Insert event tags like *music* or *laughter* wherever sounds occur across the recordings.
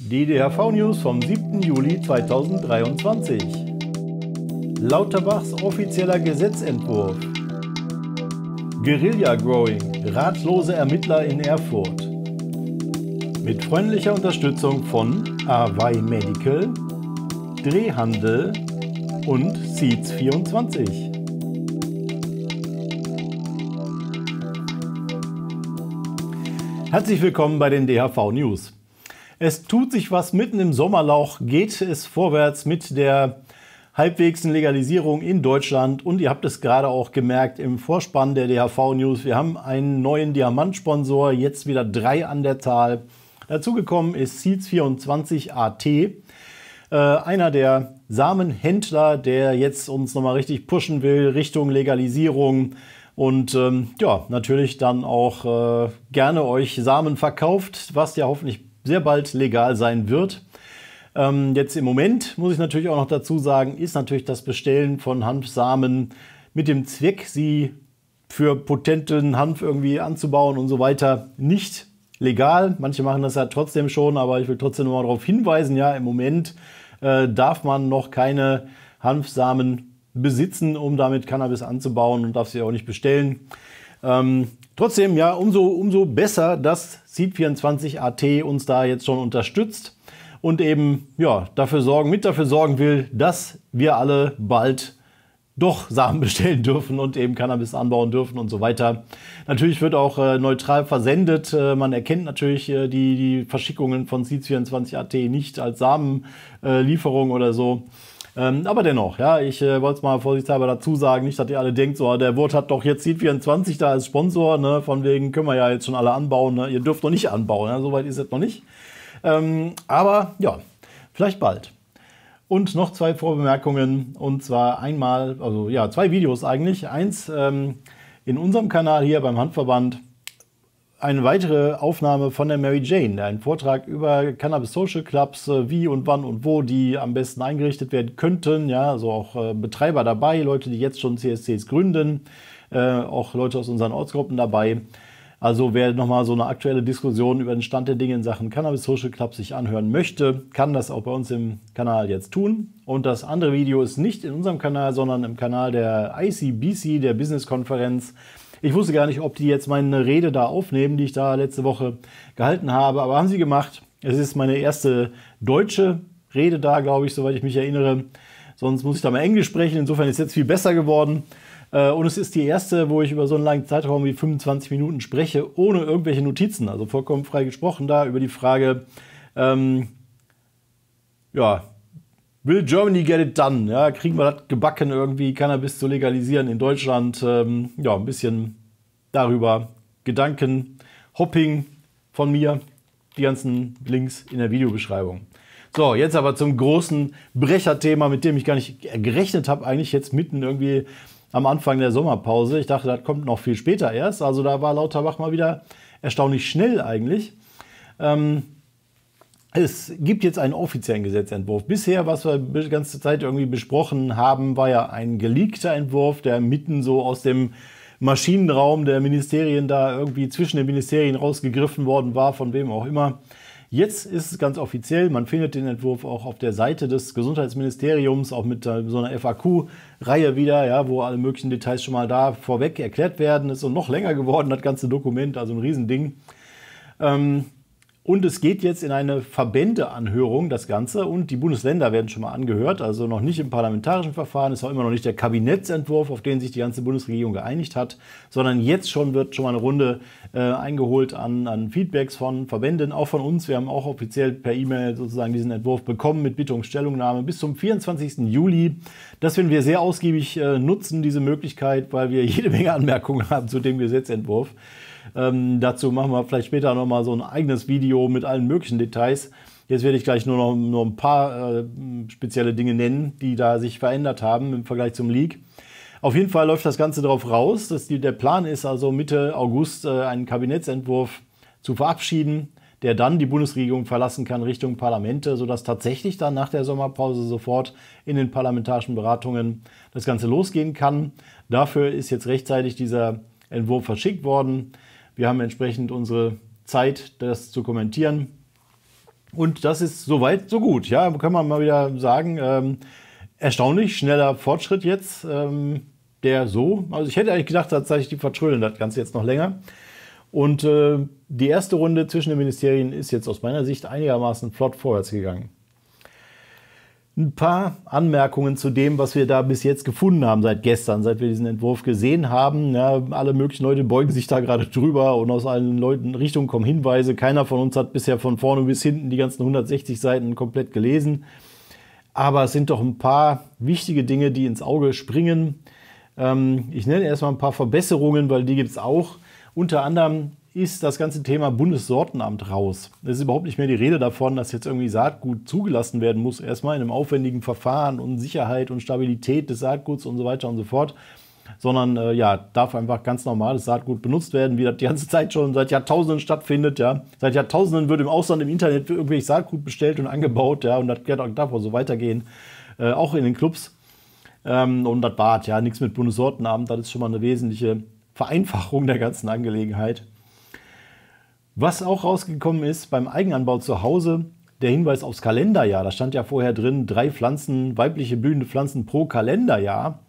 DDHV News vom 7. Juli 2023. Lauterbachs offizieller Gesetzentwurf. Guerilla Growing, ratlose Ermittler in Erfurt. Mit freundlicher Unterstützung von Awai Medical, Drehhandel und Seeds24. Herzlich willkommen bei den DHV News. Es tut sich was mitten im Sommerlauch, geht es vorwärts mit der halbwegs Legalisierung in Deutschland und ihr habt es gerade auch gemerkt im Vorspann der DHV News. Wir haben einen neuen Diamantsponsor, jetzt wieder drei an der Zahl. Dazugekommen ist Seeds24 AT, äh, einer der Samenhändler, der jetzt uns nochmal richtig pushen will Richtung Legalisierung und ähm, ja, natürlich dann auch äh, gerne euch Samen verkauft, was ja hoffentlich sehr bald legal sein wird. Ähm, jetzt im Moment muss ich natürlich auch noch dazu sagen, ist natürlich das Bestellen von Hanfsamen mit dem Zweck, sie für potenten Hanf irgendwie anzubauen und so weiter, nicht legal. Manche machen das ja trotzdem schon, aber ich will trotzdem noch mal darauf hinweisen, ja, im Moment äh, darf man noch keine Hanfsamen besitzen, um damit Cannabis anzubauen und darf sie auch nicht bestellen. Ähm, trotzdem, ja, umso, umso besser, dass Seed24 AT uns da jetzt schon unterstützt und eben ja, dafür sorgen, mit dafür sorgen will, dass wir alle bald doch Samen *laughs* bestellen dürfen und eben Cannabis anbauen dürfen und so weiter. Natürlich wird auch äh, neutral versendet. Äh, man erkennt natürlich äh, die, die Verschickungen von Seeds24 AT nicht als Samenlieferung oder so. Ähm, aber dennoch, ja, ich äh, wollte es mal vorsichtshalber dazu sagen, nicht, dass ihr alle denkt, so, der Wort hat doch jetzt Seed24 da als Sponsor, ne, von wegen können wir ja jetzt schon alle anbauen, ne? ihr dürft noch nicht anbauen, ja, soweit ist es noch nicht. Ähm, aber ja, vielleicht bald. Und noch zwei Vorbemerkungen, und zwar einmal, also ja, zwei Videos eigentlich. Eins ähm, in unserem Kanal hier beim Handverband eine weitere Aufnahme von der Mary Jane, ein Vortrag über Cannabis Social Clubs, äh, wie und wann und wo die am besten eingerichtet werden könnten. Ja, also auch äh, Betreiber dabei, Leute, die jetzt schon CSCs gründen, äh, auch Leute aus unseren Ortsgruppen dabei. Also wer nochmal so eine aktuelle Diskussion über den Stand der Dinge in Sachen Cannabis Social Club sich anhören möchte, kann das auch bei uns im Kanal jetzt tun. Und das andere Video ist nicht in unserem Kanal, sondern im Kanal der ICBC, der Business Konferenz. Ich wusste gar nicht, ob die jetzt meine Rede da aufnehmen, die ich da letzte Woche gehalten habe, aber haben sie gemacht. Es ist meine erste deutsche Rede da, glaube ich, soweit ich mich erinnere. Sonst muss ich da mal Englisch sprechen. Insofern ist es jetzt viel besser geworden. Äh, und es ist die erste, wo ich über so einen langen Zeitraum wie 25 Minuten spreche, ohne irgendwelche Notizen. Also vollkommen frei gesprochen da über die Frage, ähm, ja, Will Germany get it done? Ja, kriegen wir das gebacken, irgendwie Cannabis zu legalisieren in Deutschland? Ähm, ja, ein bisschen darüber. Gedanken, Hopping von mir. Die ganzen Links in der Videobeschreibung. So, jetzt aber zum großen Brecherthema, mit dem ich gar nicht gerechnet habe, eigentlich jetzt mitten irgendwie am Anfang der Sommerpause. Ich dachte, das kommt noch viel später erst. Also da war Lauterbach mal wieder erstaunlich schnell eigentlich. Ähm, es gibt jetzt einen offiziellen Gesetzentwurf. Bisher, was wir die ganze Zeit irgendwie besprochen haben, war ja ein geleakter Entwurf, der mitten so aus dem Maschinenraum der Ministerien da irgendwie zwischen den Ministerien rausgegriffen worden war, von wem auch immer. Jetzt ist es ganz offiziell, man findet den Entwurf auch auf der Seite des Gesundheitsministeriums, auch mit so einer FAQ-Reihe wieder, ja, wo alle möglichen Details schon mal da vorweg erklärt werden. Ist so noch länger geworden, das ganze Dokument, also ein Riesending. Ähm, und es geht jetzt in eine Verbändeanhörung, das Ganze. Und die Bundesländer werden schon mal angehört, also noch nicht im parlamentarischen Verfahren. Es war immer noch nicht der Kabinettsentwurf, auf den sich die ganze Bundesregierung geeinigt hat, sondern jetzt schon wird schon mal eine Runde äh, eingeholt an, an Feedbacks von Verbänden, auch von uns. Wir haben auch offiziell per E-Mail sozusagen diesen Entwurf bekommen mit Bitte um Stellungnahme bis zum 24. Juli. Das werden wir sehr ausgiebig äh, nutzen, diese Möglichkeit, weil wir jede Menge Anmerkungen haben zu dem Gesetzentwurf. Ähm, dazu machen wir vielleicht später nochmal so ein eigenes Video mit allen möglichen Details. Jetzt werde ich gleich nur noch nur ein paar äh, spezielle Dinge nennen, die da sich verändert haben im Vergleich zum Leak. Auf jeden Fall läuft das Ganze darauf raus, dass die, der Plan ist, also Mitte August äh, einen Kabinettsentwurf zu verabschieden, der dann die Bundesregierung verlassen kann Richtung Parlamente, sodass tatsächlich dann nach der Sommerpause sofort in den parlamentarischen Beratungen das Ganze losgehen kann. Dafür ist jetzt rechtzeitig dieser Entwurf verschickt worden. Wir haben entsprechend unsere Zeit, das zu kommentieren. Und das ist soweit so gut. Ja, kann man mal wieder sagen, ähm, erstaunlich schneller Fortschritt jetzt. Ähm, der so, also ich hätte eigentlich gedacht, tatsächlich, die vertrödeln das Ganze jetzt noch länger. Und äh, die erste Runde zwischen den Ministerien ist jetzt aus meiner Sicht einigermaßen flott vorwärts gegangen. Ein paar Anmerkungen zu dem, was wir da bis jetzt gefunden haben seit gestern, seit wir diesen Entwurf gesehen haben. Ja, alle möglichen Leute beugen sich da gerade drüber und aus allen Leuten Richtungen kommen Hinweise. Keiner von uns hat bisher von vorne bis hinten die ganzen 160 Seiten komplett gelesen. Aber es sind doch ein paar wichtige Dinge, die ins Auge springen. Ähm, ich nenne erstmal ein paar Verbesserungen, weil die gibt es auch. Unter anderem ist das ganze Thema Bundessortenamt raus. Es ist überhaupt nicht mehr die Rede davon, dass jetzt irgendwie Saatgut zugelassen werden muss, erstmal in einem aufwendigen Verfahren und Sicherheit und Stabilität des Saatguts und so weiter und so fort. Sondern äh, ja, darf einfach ganz normales Saatgut benutzt werden, wie das die ganze Zeit schon seit Jahrtausenden stattfindet. Ja. Seit Jahrtausenden wird im Ausland im Internet irgendwelches Saatgut bestellt und angebaut, ja, und das darf auch so weitergehen. Äh, auch in den Clubs. Ähm, und das war ja nichts mit Bundessortenamt, das ist schon mal eine wesentliche Vereinfachung der ganzen Angelegenheit. Was auch rausgekommen ist beim Eigenanbau zu Hause, der Hinweis aufs Kalenderjahr. Da stand ja vorher drin, drei Pflanzen, weibliche blühende Pflanzen pro Kalenderjahr.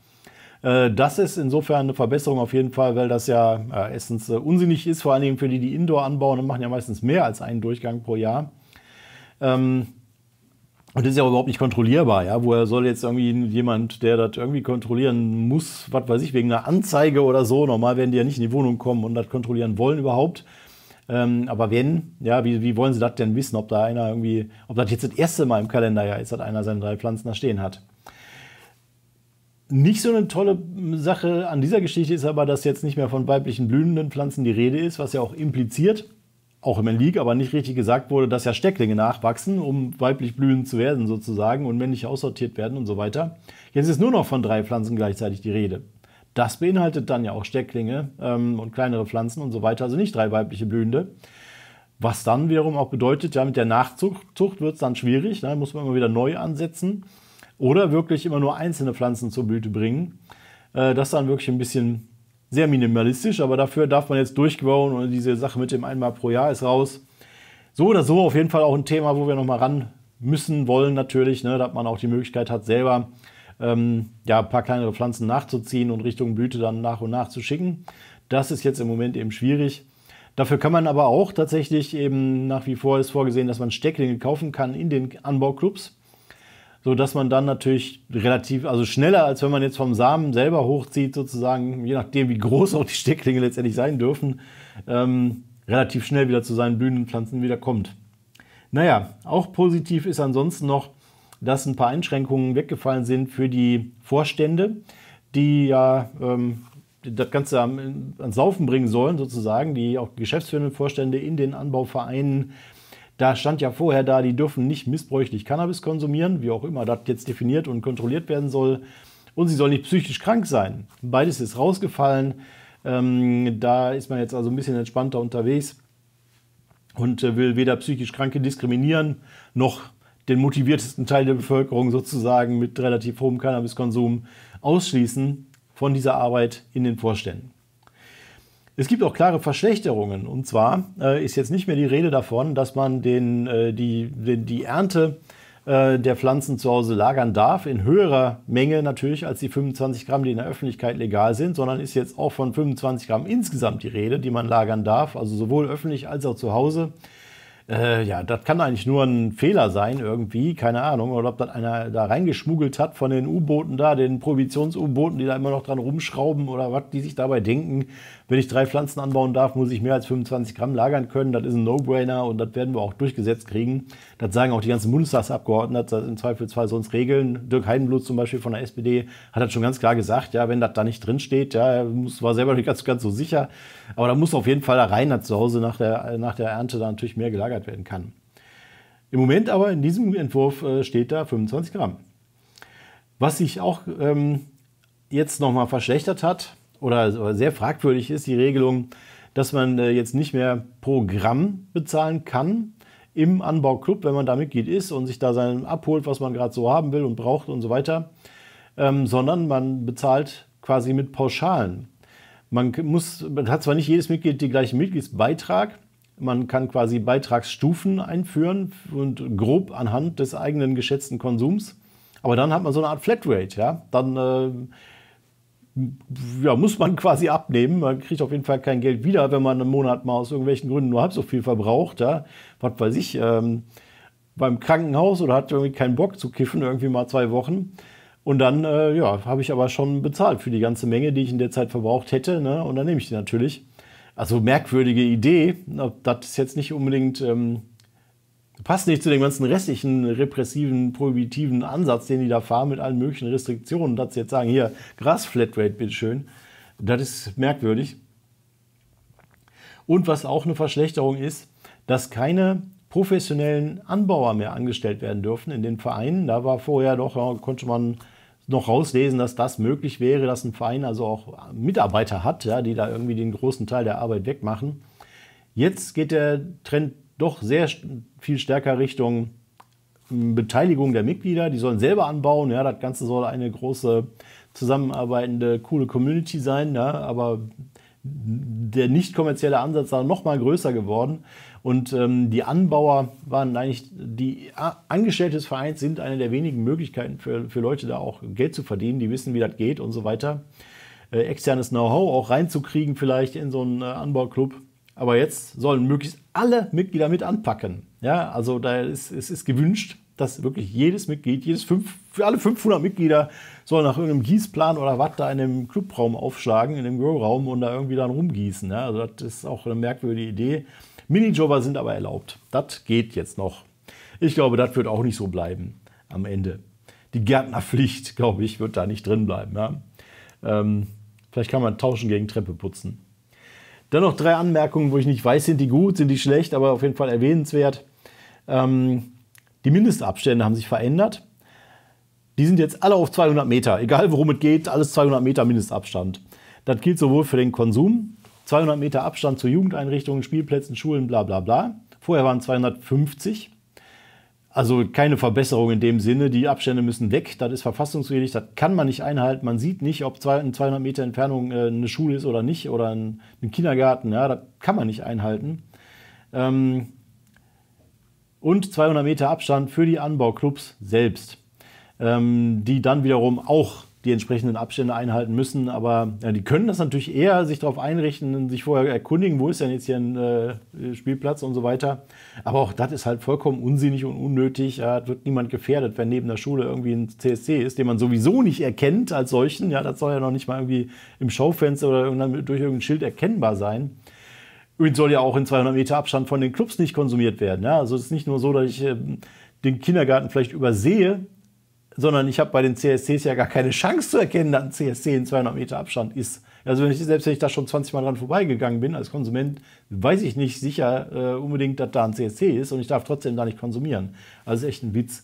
Äh, das ist insofern eine Verbesserung auf jeden Fall, weil das ja äh, erstens äh, unsinnig ist, vor allen Dingen für die, die Indoor anbauen und machen ja meistens mehr als einen Durchgang pro Jahr. Ähm, und das ist ja überhaupt nicht kontrollierbar, ja. Woher soll jetzt irgendwie jemand, der das irgendwie kontrollieren muss, was weiß ich, wegen einer Anzeige oder so, normal werden die ja nicht in die Wohnung kommen und das kontrollieren wollen überhaupt. Ähm, aber wenn, ja, wie, wie wollen sie das denn wissen, ob da einer irgendwie, ob das jetzt das erste Mal im Kalender ja ist, dass einer seine drei Pflanzen da stehen hat. Nicht so eine tolle Sache an dieser Geschichte ist aber, dass jetzt nicht mehr von weiblichen blühenden Pflanzen die Rede ist, was ja auch impliziert, auch im League, aber nicht richtig gesagt wurde, dass ja Stecklinge nachwachsen, um weiblich blühend zu werden sozusagen und männlich aussortiert werden und so weiter. Jetzt ist nur noch von drei Pflanzen gleichzeitig die Rede. Das beinhaltet dann ja auch Stecklinge ähm, und kleinere Pflanzen und so weiter, also nicht drei weibliche Blühende. Was dann wiederum auch bedeutet, ja, mit der Nachzucht wird es dann schwierig, da ne, muss man immer wieder neu ansetzen oder wirklich immer nur einzelne Pflanzen zur Blüte bringen. Äh, das ist dann wirklich ein bisschen sehr minimalistisch, aber dafür darf man jetzt durchgebauen und diese Sache mit dem einmal pro Jahr ist raus. So oder so auf jeden Fall auch ein Thema, wo wir nochmal ran müssen wollen natürlich, ne, dass man auch die Möglichkeit hat, selber ähm, ja, ein paar kleinere Pflanzen nachzuziehen und Richtung Blüte dann nach und nach zu schicken. Das ist jetzt im Moment eben schwierig. Dafür kann man aber auch tatsächlich eben nach wie vor ist vorgesehen, dass man Stecklinge kaufen kann in den Anbauclubs so dass man dann natürlich relativ, also schneller als wenn man jetzt vom Samen selber hochzieht, sozusagen, je nachdem wie groß auch die Stecklinge letztendlich sein dürfen, ähm, relativ schnell wieder zu seinen blühenden Pflanzen wieder kommt. Naja, auch positiv ist ansonsten noch, dass ein paar Einschränkungen weggefallen sind für die Vorstände, die ja ähm, das Ganze ans Laufen bringen sollen, sozusagen, die auch geschäftsführenden Vorstände in den Anbauvereinen da stand ja vorher da, die dürfen nicht missbräuchlich Cannabis konsumieren, wie auch immer das jetzt definiert und kontrolliert werden soll. Und sie soll nicht psychisch krank sein. Beides ist rausgefallen. Ähm, da ist man jetzt also ein bisschen entspannter unterwegs und äh, will weder psychisch Kranke diskriminieren, noch den motiviertesten Teil der Bevölkerung sozusagen mit relativ hohem Cannabiskonsum ausschließen von dieser Arbeit in den Vorständen. Es gibt auch klare Verschlechterungen. Und zwar äh, ist jetzt nicht mehr die Rede davon, dass man den, äh, die, den, die Ernte äh, der Pflanzen zu Hause lagern darf, in höherer Menge natürlich als die 25 Gramm, die in der Öffentlichkeit legal sind, sondern ist jetzt auch von 25 Gramm insgesamt die Rede, die man lagern darf, also sowohl öffentlich als auch zu Hause. Äh, ja, das kann eigentlich nur ein Fehler sein irgendwie, keine Ahnung, oder ob das einer da reingeschmuggelt hat von den U-Booten da, den Prohibitions-U-Booten, die da immer noch dran rumschrauben oder was die sich dabei denken. Wenn ich drei Pflanzen anbauen darf, muss ich mehr als 25 Gramm lagern können. Das ist ein No-Brainer und das werden wir auch durchgesetzt kriegen. Das sagen auch die ganzen Bundestagsabgeordneten, das im Zweifelsfall sonst regeln. Dirk Heidenblut zum Beispiel von der SPD hat das schon ganz klar gesagt, ja, wenn das da nicht drin steht, ja, er war selber nicht ganz, ganz so sicher. Aber da muss auf jeden Fall da rein, dass zu Hause nach der, nach der Ernte da natürlich mehr gelagert werden kann. Im Moment aber in diesem Entwurf äh, steht da 25 Gramm. Was sich auch ähm, jetzt nochmal verschlechtert hat oder sehr fragwürdig ist, die Regelung, dass man äh, jetzt nicht mehr pro Gramm bezahlen kann, im Anbauclub, wenn man da Mitglied ist und sich da sein abholt, was man gerade so haben will und braucht und so weiter, ähm, sondern man bezahlt quasi mit Pauschalen. Man muss, man hat zwar nicht jedes Mitglied den gleichen Mitgliedsbeitrag, Man kann quasi Beitragsstufen einführen und grob anhand des eigenen geschätzten Konsums. Aber dann hat man so eine Art Flatrate. Ja? Dann äh, ja, muss man *laughs* quasi abnehmen. Man kriegt auf jeden Fall kein Geld wieder, wenn man einen Monat mal aus irgendwelchen Gründen nur halb so viel verbraucht. Ja? Was weiß ich, ähm, beim Krankenhaus oder hat irgendwie keinen Bock zu kiffen, irgendwie mal zwei Wochen. Und dann äh, ja, habe ich aber schon bezahlt für die ganze Menge, die ich in der Zeit verbraucht hätte. Ne? Und dann nehme ich die natürlich. Also merkwürdige Idee. Das ist jetzt nicht unbedingt, ähm, passt nicht zu dem ganzen restlichen repressiven, prohibitiven Ansatz, den die da fahren mit allen möglichen Restriktionen. Dass sie jetzt sagen, hier, Gras-Flatrate, bitteschön. Das ist merkwürdig. Und was auch eine Verschlechterung ist, dass keine professionellen Anbauer mehr angestellt werden dürfen in den Vereinen. Da war vorher doch, konnte man noch rauslesen, dass das möglich wäre, dass ein Verein also auch Mitarbeiter hat, ja, die da irgendwie den großen Teil der Arbeit wegmachen. Jetzt geht der Trend doch sehr viel stärker Richtung hm, Beteiligung der Mitglieder. Die sollen selber anbauen. Ja, das Ganze soll eine große zusammenarbeitende, coole Community sein. Ja, aber der nicht kommerzielle Ansatz ist noch mal größer geworden. Und ähm, die Anbauer waren eigentlich, die Angestellte des Vereins sind eine der wenigen Möglichkeiten für, für Leute, da auch Geld zu verdienen. Die wissen, wie das geht und so weiter. Äh, externes Know-how auch reinzukriegen, vielleicht in so einen äh, Anbauclub. Aber jetzt sollen möglichst alle Mitglieder mit anpacken. Ja, also da ist, es ist gewünscht, dass wirklich jedes Mitglied, jedes fünf, für alle 500 Mitglieder soll nach irgendeinem Gießplan oder was da in dem Clubraum aufschlagen, in dem Grow-Raum und da irgendwie dann rumgießen. Ja, also das ist auch eine merkwürdige Idee. Minijobber sind aber erlaubt. Das geht jetzt noch. Ich glaube, das wird auch nicht so bleiben am Ende. Die Gärtnerpflicht, *laughs* glaube ich, wird da nicht drin bleiben. Ja? Ähm, vielleicht kann man tauschen gegen Treppe putzen. Dann noch drei Anmerkungen, wo ich nicht weiß, sind die gut, sind die schlecht, aber auf jeden Fall erwähnenswert. Ähm, die Mindestabstände haben sich verändert. Die sind jetzt alle auf 200 Meter. Egal worum es geht, alles 200 Meter Mindestabstand. Das gilt sowohl für den Konsum 200 Meter Abstand zu Jugendeinrichtungen, Spielplätzen, Schulen, bla bla bla. Vorher waren 250. Also keine Verbesserung in dem Sinne. Die Abstände müssen weg. Das ist verfassungswidrig. Das kann man nicht einhalten. Man sieht nicht, ob in 200 Meter Entfernung äh, eine Schule ist oder nicht oder ein, Kindergarten. Ja, das kann man nicht einhalten. Ähm, und 200 Meter Abstand für die Anbauclubs selbst, ähm, die dann wiederum auch die entsprechenden Abstände einhalten müssen. Aber ja, die können das natürlich eher sich darauf einrichten, sich vorher erkundigen, wo ist denn jetzt hier ein äh, Spielplatz und so weiter. Aber auch das ist halt vollkommen unsinnig und unnötig. Ja, wird niemand gefährdet, wenn neben der Schule irgendwie ein CSC ist, den man sowieso nicht erkennt als solchen. Ja, das soll ja noch nicht mal irgendwie im Schaufenster oder durch irgendein Schild erkennbar sein. Und soll ja auch in 200 Meter Abstand von den Clubs nicht konsumiert werden. Ja, also es ist nicht nur so, dass ich äh, den Kindergarten vielleicht übersehe, sondern ich habe bei den CSCs ja gar keine Chance zu erkennen, dass ein CSC in 200 Meter Abstand ist. Also wenn ich, selbst wenn ich da schon 20 Mal dran vorbeigegangen bin als Konsument, weiß ich nicht sicher äh, unbedingt, dass da ein CSC ist und ich darf trotzdem da nicht konsumieren. Also ist echt ein Witz.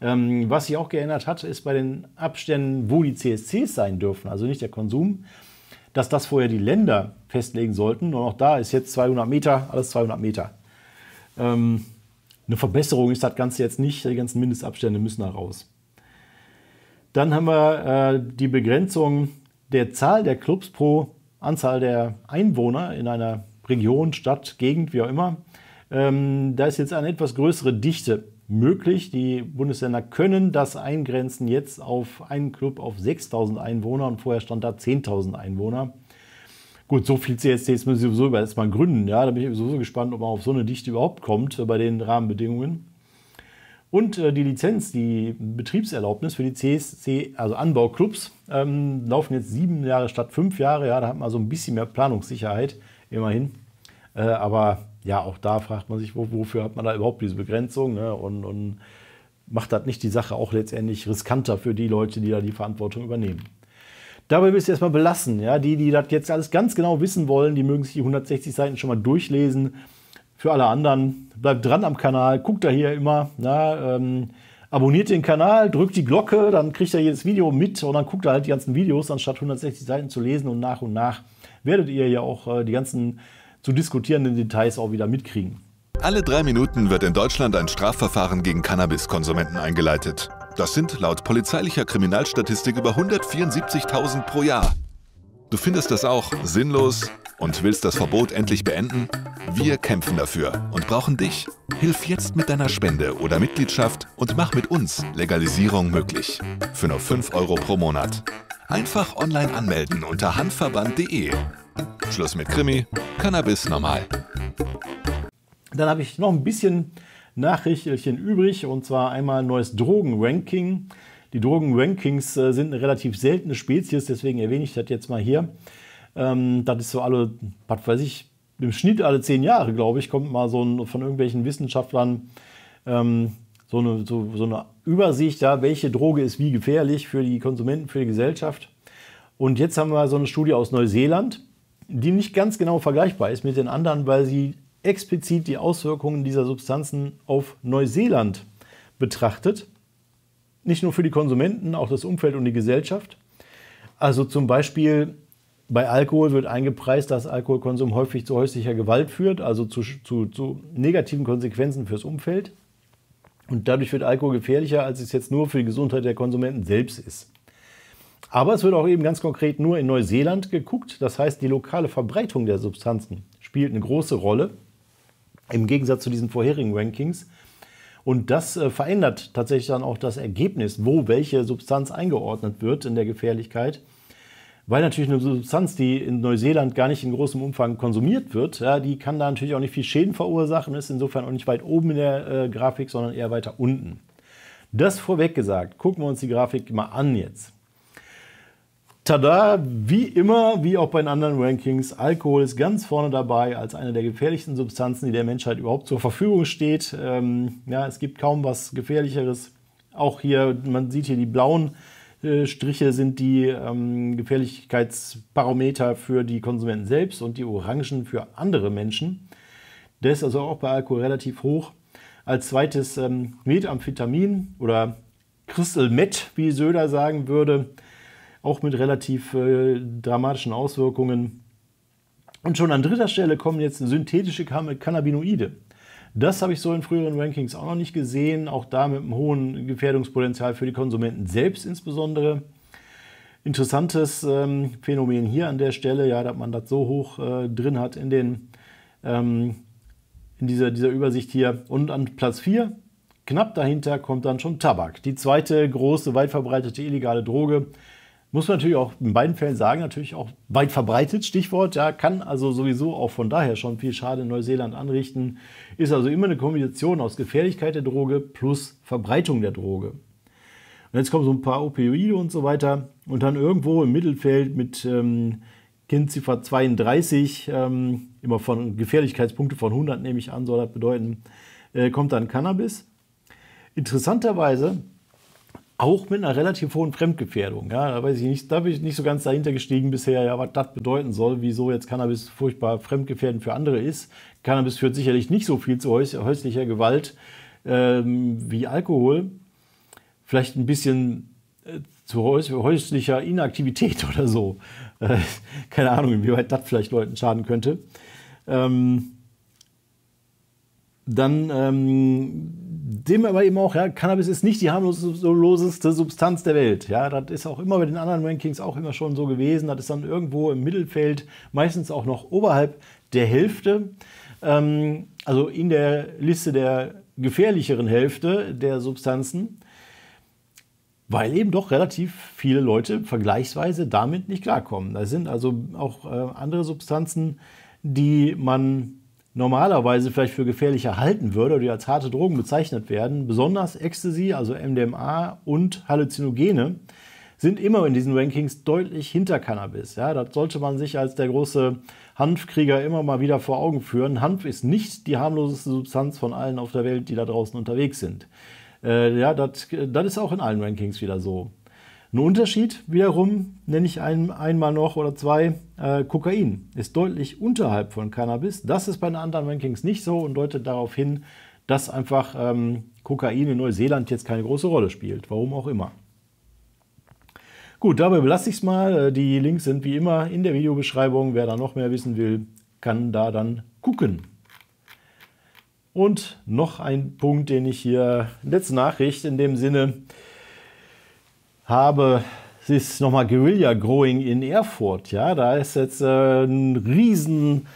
Ähm, was sich auch geändert hat, ist bei den Abständen, wo die CSCs sein dürfen, also nicht der Konsum, dass das vorher die Länder festlegen sollten. Und auch da ist jetzt 200 Meter, alles 200 Meter. Ähm, eine Verbesserung ist das Ganze jetzt nicht, die ganzen Mindestabstände müssen da raus. Dann haben wir äh, die Begrenzung der Zahl der Clubs pro Anzahl der Einwohner in einer Region, Stadt, Gegend, wie auch immer. Ähm, da ist jetzt eine etwas größere Dichte möglich. Die Bundesländer können das eingrenzen jetzt auf einen Club auf 6000 Einwohner und vorher stand da 10.000 Einwohner. Gut, so viel CSCs müssen sie sowieso erstmal gründen. Ja, da bin ich sowieso gespannt, ob man auf so eine Dichte überhaupt kommt bei den Rahmenbedingungen. Und äh, die Lizenz, die Betriebserlaubnis für die CSC, also Anbauclubs, ähm, laufen jetzt sieben Jahre statt fünf Jahre. Ja, da hat man also ein bisschen mehr Planungssicherheit, immerhin. Äh, aber ja, auch da fragt man sich, wo, wofür hat man da überhaupt diese Begrenzung? Ne? Und, und macht das nicht die Sache auch letztendlich riskanter für die Leute, die da die Verantwortung übernehmen? Dabei will ich es erstmal belassen. Ja? Die, die das jetzt alles ganz genau wissen wollen, die mögen sich die 160 Seiten schon mal durchlesen für alle anderen, bleibt dran am Kanal, guckt da hier immer. Na, ähm, abonniert den Kanal, drückt die Glocke, dann kriegt ihr jedes Video mit und dann guckt ihr halt die ganzen Videos, anstatt 160 Seiten zu lesen und nach und nach werdet ihr ja auch äh, die ganzen zu diskutierenden Details auch wieder mitkriegen. Alle drei Minuten wird in Deutschland ein Strafverfahren gegen Cannabiskonsumenten eingeleitet. Das sind laut polizeilicher Kriminalstatistik über 174.000 pro Jahr. Du findest das auch sinnlos und willst das Verbot endlich beenden? Wir kämpfen dafür und brauchen dich. Hilf jetzt mit deiner Spende oder Mitgliedschaft und mach mit uns Legalisierung möglich. Für nur 5 Euro pro Monat. Einfach online anmelden unter handverband.de. Schluss mit Krimi, Cannabis normal. Dann habe ich noch ein bisschen Nachrichten übrig und zwar einmal ein neues Drogenranking. Die Drogenrankings äh, sind eine relativ seltene Spezies, deswegen erwähne ich das jetzt mal hier. Ähm, das ist so alle, was weiß ich, im Schnitt alle zehn Jahre, glaube ich, kommt mal so ein, von irgendwelchen Wissenschaftlern ähm, so, eine, so, so eine Übersicht, ja, welche Droge ist wie gefährlich für die Konsumenten, für die Gesellschaft. Und jetzt haben wir so eine Studie aus Neuseeland, die nicht ganz genau vergleichbar ist mit den anderen, weil sie explizit die Auswirkungen dieser Substanzen auf Neuseeland betrachtet. Nicht nur für die Konsumenten, auch das Umfeld und die Gesellschaft. Also zum Beispiel bei Alkohol wird eingepreist, dass Alkoholkonsum häufig zu häuslicher Gewalt führt, also zu, zu, zu negativen Konsequenzen fürs Umfeld. Und dadurch wird Alkohol gefährlicher, als es jetzt nur für die Gesundheit der Konsumenten selbst ist. Aber es wird auch eben ganz konkret nur in Neuseeland geguckt. Das heißt, die lokale Verbreitung der Substanzen spielt eine große Rolle im Gegensatz zu diesen vorherigen Rankings. Und das äh, verändert tatsächlich dann auch das Ergebnis, wo welche Substanz eingeordnet wird in der Gefährlichkeit. Weil natürlich eine Substanz, die in Neuseeland gar nicht in großem Umfang konsumiert wird, ja, die kann da natürlich auch nicht viel Schäden verursachen, ist insofern auch nicht weit oben in der äh, Grafik, sondern eher weiter unten. Das vorweg gesagt, gucken wir uns die Grafik mal an jetzt. Tada, wie immer, wie auch bei den anderen Rankings, Alkohol ist ganz vorne dabei als eine der gefährlichsten Substanzen, die der Menschheit überhaupt zur Verfügung steht. Ähm, ja, es gibt kaum was Gefährlicheres. Auch hier, man sieht hier die blauen äh, Striche sind die ähm, Gefährlichkeitsbarometer für die Konsumenten selbst und die orangen für andere Menschen. Der ist also auch bei Alkohol relativ hoch. Als zweites ähm, Methamphetamin oder Crystal Met, wie Söder sagen würde auch mit relativ äh, dramatischen Auswirkungen. Und schon an dritter Stelle kommen jetzt synthetische Cannabinoide. Das habe ich so in früheren Rankings auch noch nicht gesehen, auch da mit einem hohen Gefährdungspotenzial für die Konsumenten selbst insbesondere. Interessantes ähm, Phänomen hier an der Stelle, ja, dass man das so hoch äh, drin hat in, den, ähm, in dieser, dieser Übersicht hier. Und an Platz 4, knapp dahinter, kommt dann schon Tabak. Die zweite große, weit verbreitete illegale Droge, muss man natürlich auch in beiden Fällen sagen, natürlich auch weit verbreitet, Stichwort, ja, kann also sowieso auch von daher schon viel Schaden in Neuseeland anrichten, ist also immer eine Kombination aus Gefährlichkeit der Droge plus Verbreitung der Droge. Und jetzt kommen so ein paar Opioide und so weiter und dann irgendwo im Mittelfeld mit ähm, Kindziffer 32, ähm, immer von Gefährlichkeitspunkte von 100 nehme ich an, soll das bedeuten, äh, kommt dann Cannabis. Interessanterweise auch mit einer relativ hohen Fremdgefährdung. Ja, da, weiß ich nicht, da bin ich nicht so ganz dahinter gestiegen bisher, ja, was das bedeuten soll, wieso jetzt Cannabis furchtbar fremdgefährdend für andere ist. Cannabis führt sicherlich nicht so viel zu häuslicher Gewalt ähm, wie Alkohol. Vielleicht ein bisschen äh, zu häuslicher Inaktivität *laughs* oder so. Äh, keine Ahnung, inwieweit das vielleicht Leuten schaden könnte. Ähm, dann ähm, dem aber eben auch, ja, Cannabis ist nicht die harmloseste Substanz der Welt. Ja, das ist auch immer bei den anderen Rankings auch immer schon so gewesen. Das ist dann irgendwo im Mittelfeld, meistens auch noch oberhalb der Hälfte. Ähm, also in der Liste der gefährlicheren Hälfte der Substanzen, weil eben doch relativ viele Leute vergleichsweise damit nicht klarkommen. Da sind also auch äh, andere Substanzen, die man normalerweise vielleicht für gefährlicher halten würde oder die als harte Drogen bezeichnet werden, besonders Ecstasy, also MDMA und Halluzinogene, sind immer in diesen Rankings deutlich hinter Cannabis. Ja, das sollte man sich als der große Hanfkrieger immer mal wieder vor Augen führen. Hanf ist nicht die harmloseste Substanz von allen auf der Welt, die da draußen unterwegs sind. Äh, ja, das ist auch in allen Rankings wieder so. Ein Unterschied wiederum nenne ich ein, einmal noch oder zwei. Äh, Kokain ist deutlich unterhalb von Cannabis. Das ist bei den anderen Rankings nicht so und deutet darauf hin, dass einfach ähm, Kokain in Neuseeland jetzt keine große Rolle spielt. Warum auch immer. Gut, dabei belasse ich es mal. Äh, die Links sind wie immer in der Videobeschreibung. Wer da noch mehr wissen will, kann da dann gucken. Und noch ein Punkt, den ich hier, letzte Nachricht in dem Sinne, habe es ist nochmal Guerilla Growing in Erfurt. Ja, da ist jetzt äh, ein riesen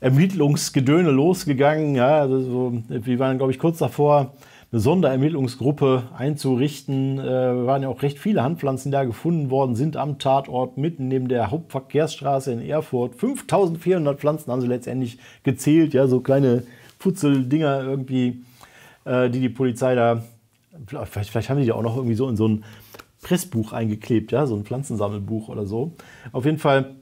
Ermittlungsgedöne losgegangen. Ja, also, wir waren, glaube ich, kurz davor, eine Sonderermittlungsgruppe einzurichten. Äh, waren ja auch recht viele Handpflanzen, da gefunden worden sind am Tatort, mitten neben der Hauptverkehrsstraße in Erfurt. 5400 Pflanzen haben sie letztendlich gezählt, ja, so kleine Putzeldinger irgendwie, äh, die die Polizei da, vielleicht, vielleicht haben die die auch noch irgendwie so in so ein Pressbuch eingeklebt, ja, so ein Pflanzensammelbuch oder so. Auf jeden Fall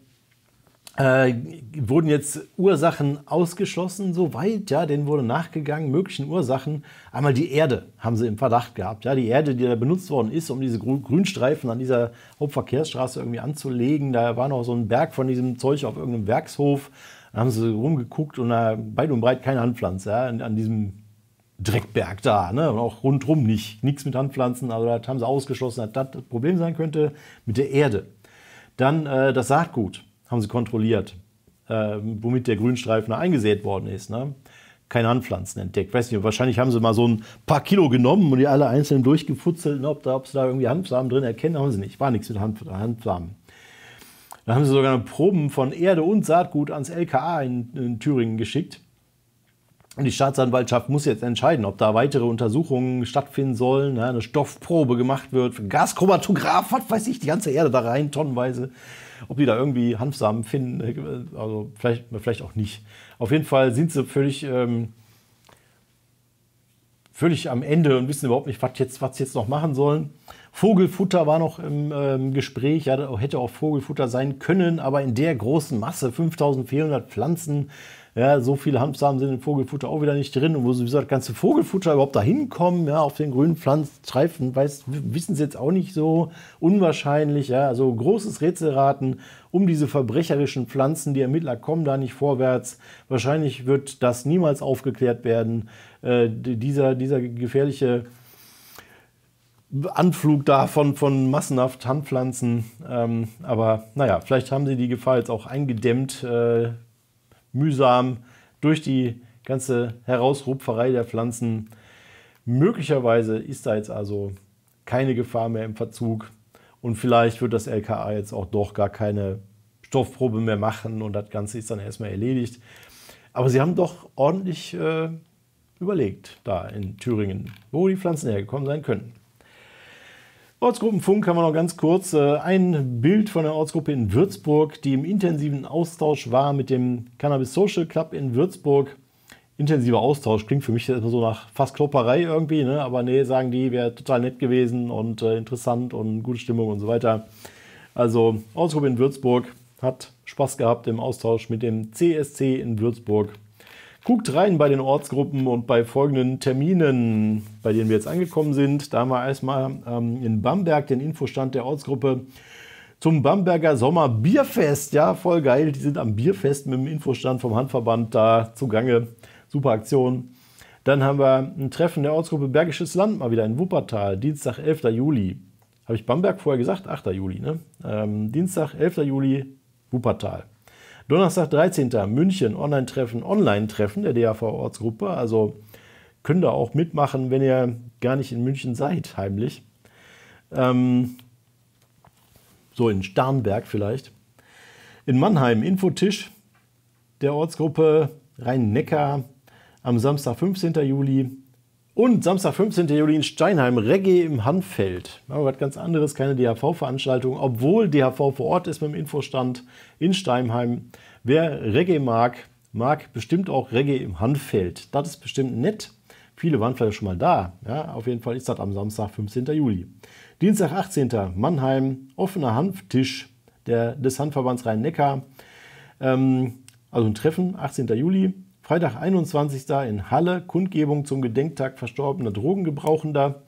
äh, wurden jetzt Ursachen ausgeschlossen, soweit, ja, denen wurde nachgegangen, möglichen Ursachen. Einmal die Erde haben sie im Verdacht gehabt, ja, die Erde, die da benutzt worden ist, um diese Grünstreifen an dieser Hauptverkehrsstraße irgendwie anzulegen. Da war noch so ein Berg von diesem Zeug auf irgendeinem Werkshof. Da haben sie rumgeguckt und da weit und breit keine Handpflanze, ja, an, an diesem Dreckberg da, ne? Und auch rundherum nicht, nichts mit Handpflanzen. Also das haben sie ausgeschlossen, dass das Problem sein könnte mit der Erde. Dann äh, das Saatgut haben sie kontrolliert, äh, womit der Grünstreifen eingesät worden ist. Ne? Keine Handpflanzen entdeckt. Weiß nicht, wahrscheinlich haben sie mal so ein paar Kilo genommen und die alle einzeln durchgefutzelt. ob, da, ob sie da irgendwie Handsamen drin erkennen, haben sie nicht. War nichts mit Hand, Handsamen. Da haben sie sogar Proben von Erde und Saatgut ans LKA in, in Thüringen geschickt. Und die Staatsanwaltschaft muss jetzt entscheiden, ob da weitere Untersuchungen stattfinden sollen, eine Stoffprobe gemacht wird, Gaschromatograph, was weiß ich, die ganze Erde da rein, tonnenweise ob die da irgendwie Hanfsamen finden, äh, also vielleicht, vielleicht auch nicht. Auf jeden Fall sind sie völlig, ähm, völlig am Ende und wissen überhaupt nicht, was jetzt, was jetzt noch machen sollen. Vogelfutter war noch im ähm, Gespräch, ja, hätte auch Vogelfutter sein können, aber in der großen Masse, 5400 Pflanzen, ja, so viele Hanfsamen sind im Vogelfutter auch wieder nicht drin. Und wo sowieso das ganze Vogelfutter überhaupt da hinkommen, ja, auf den grünen Pflanzstreifen, weiß, wissen sie jetzt auch nicht so unwahrscheinlich. Ja, also großes Rätselraten um diese verbrecherischen Pflanzen. Die Ermittler kommen da nicht vorwärts. Wahrscheinlich wird das niemals aufgeklärt werden. Äh, dieser, dieser gefährliche Anflug da von, von massenhaft Handpflanzen. Ähm, aber naja, vielleicht haben sie die Gefahr jetzt auch eingedämmt. Äh, mühsam durch die ganze Herausrupferei der Pflanzen. Möglicherweise ist da jetzt also keine Gefahr mehr im Verzug und vielleicht wird das LKA jetzt auch doch gar keine Stoffprobe mehr machen und das Ganze ist dann erstmal erledigt. Aber sie haben doch ordentlich äh, überlegt da in Thüringen, wo die Pflanzen hergekommen sein können. Ortsgruppenfunk haben wir noch ganz kurz. Äh, ein Bild von der Ortsgruppe in Würzburg, die im intensiven Austausch war mit dem Cannabis Social Club in Würzburg. Intensiver Austausch klingt für mich immer so nach fast Klopperei irgendwie, ne? aber nee, sagen die, wäre total nett gewesen und äh, interessant und gute Stimmung und so weiter. Also Ortsgruppe in Würzburg hat Spaß gehabt im Austausch mit dem CSC in Würzburg. Guckt rein bei den Ortsgruppen und bei folgenden Terminen, bei denen wir jetzt angekommen sind. Da haben wir erstmal ähm, in Bamberg den Infostand der Ortsgruppe zum Bamberger Sommer Bierfest. Ja, voll geil. Die sind am Bierfest mit dem Infostand vom Handverband da zugange. Super Aktion. Dann haben wir ein Treffen der Ortsgruppe Bergisches Land mal wieder in Wuppertal, Dienstag, 11. Juli. Habe ich Bamberg vorher gesagt? 8. Juli, ne? Ähm, Dienstag, 11. Juli, Wuppertal. Donnerstag, 13. München, Online-Treffen, Online-Treffen der DAV-Ortsgruppe. Also könnt ihr auch mitmachen, wenn ihr gar nicht in München seid, heimlich. Ähm, so in Starnberg vielleicht. In Mannheim, Infotisch der Ortsgruppe Rhein-Neckar am Samstag, 15. Juli. Und Samstag, 15. Juli in Steinheim, Reggae im Handfeld. Aber was ganz anderes, keine DHV-Veranstaltung, obwohl DHV vor Ort ist mit dem Infostand in Steinheim. Wer Reggae mag, mag bestimmt auch Reggae im Handfeld. Das ist bestimmt nett. Viele waren vielleicht schon mal da. Ja, auf jeden Fall ist das am Samstag, 15. Juli. Dienstag, 18. Mannheim, offener Hanftisch der, des Handverbands Rhein-Neckar. Ähm, also ein Treffen, 18. Juli. Freitag, 21. in Halle, Kundgebung zum Gedenktag verstorbener Drogengebrauchender.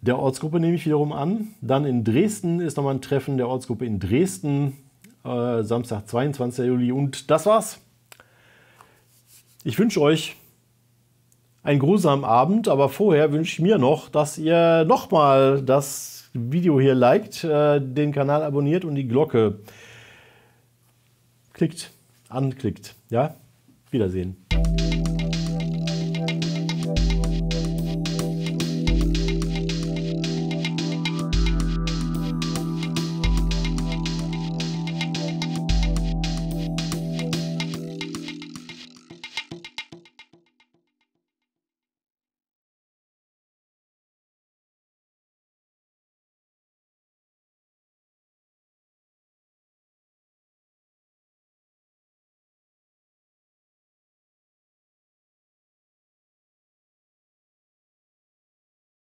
Der Ortsgruppe nehme ich wiederum an. Dann in Dresden ist nochmal ein Treffen der Ortsgruppe in Dresden, äh, Samstag, 22. Juli. Und das war's. Ich wünsche euch einen grusamen Abend, aber vorher wünsche ich mir noch, dass ihr nochmal das Video hier liked, äh, den Kanal abonniert und die Glocke klickt anklickt. Ja, Wiedersehen.